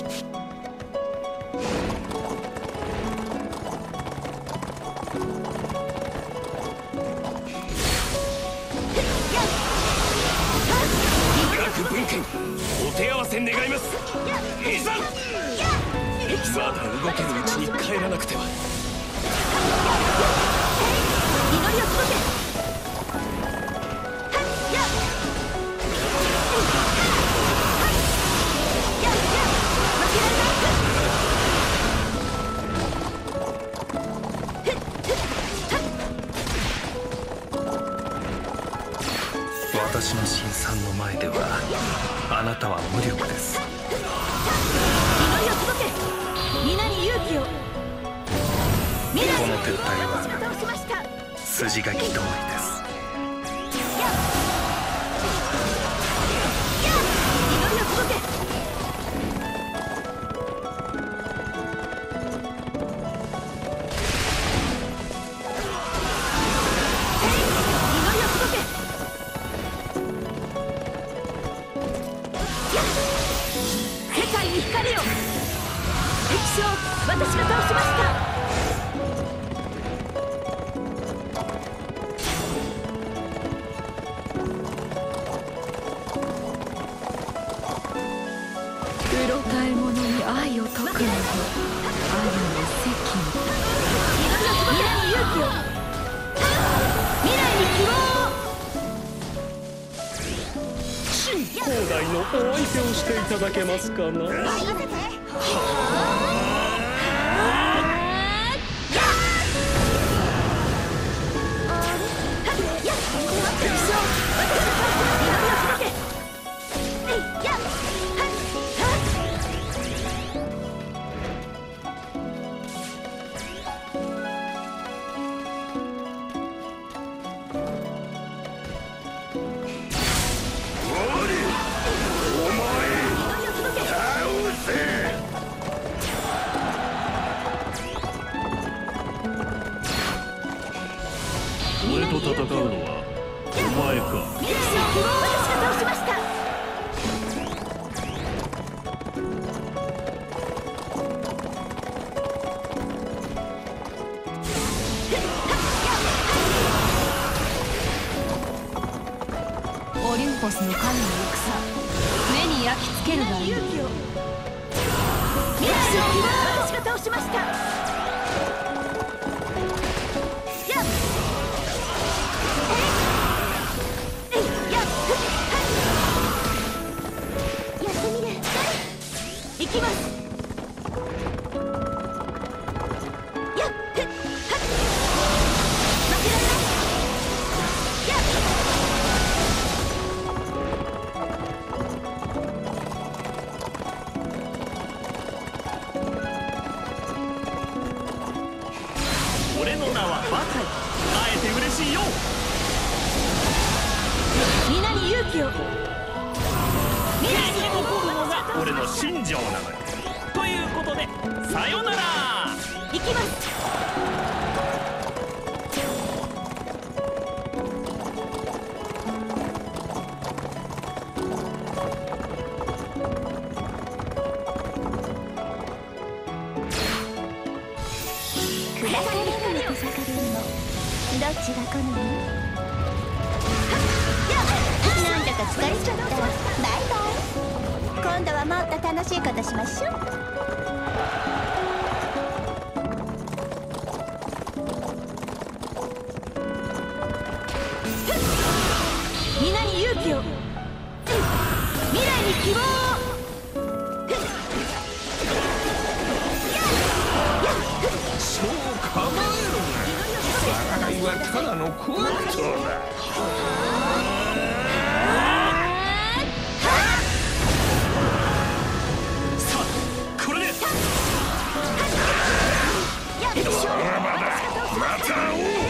各文献お手合わせ願いますいざまだ動けるうちに帰らなくては祈りを届筋書き通りです。祈りを届け祈りを届け世界に光を。敵将私が倒しました。望を広大のお相手をしていただけますかな？俺と戦うのはお前か私が倒しましたオリンポスの神の戦目に焼き付けるがいい勇気を私が倒しましたきます。さよなら。行きます。疲れちゃった。バイバイ。今度はもっと楽しいことしましょう。えるな戦いはただ。のクワットださあこれでまた会おう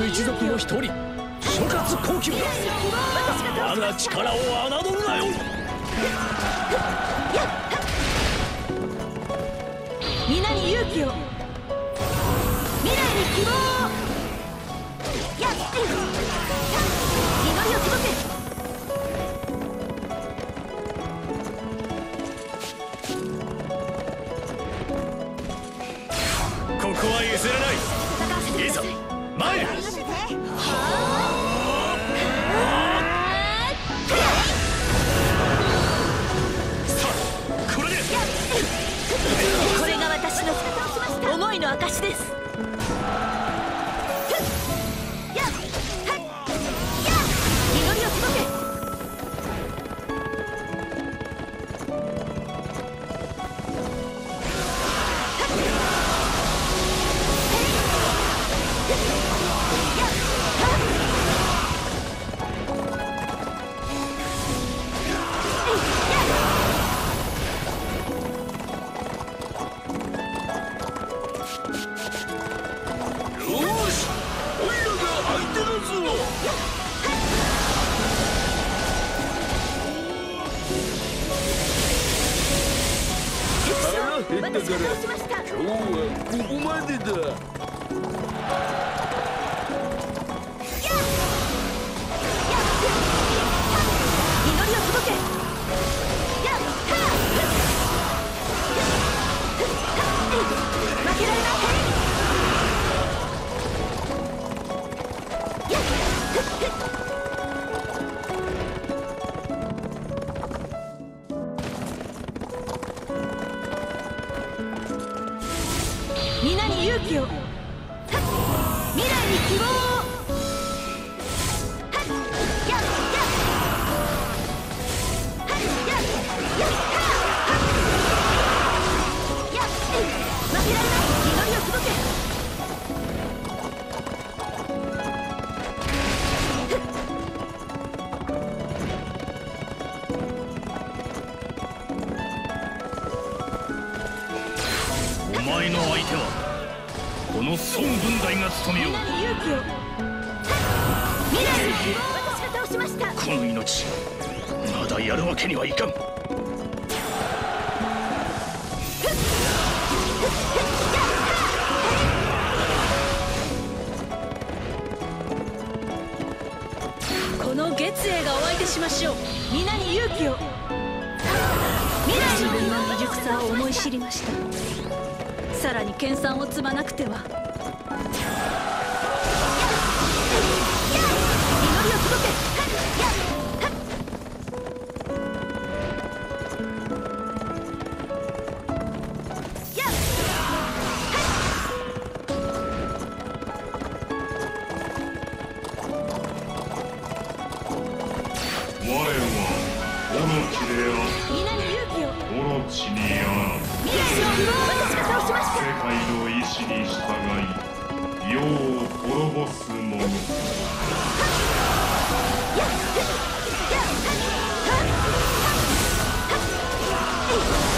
一族の一人諸葛高級だ。我が力を侮るなよ。皆に勇気を。未来に希望を。やっ。祈りを届け。ここは譲らないこれが私の思いの証です。勇気を。未来に希望を大が務めよう。皆に勇気を未来に希望を私が倒しましたこの命まだやるわけにはいかん。この月影がお相手しましょう。皆に勇気を。未来自の分の未熟さを思い知りました。さらに研鑽を積まなくては地にあ未来の希望私が倒しまし世界の意志に従い世を滅ぼす者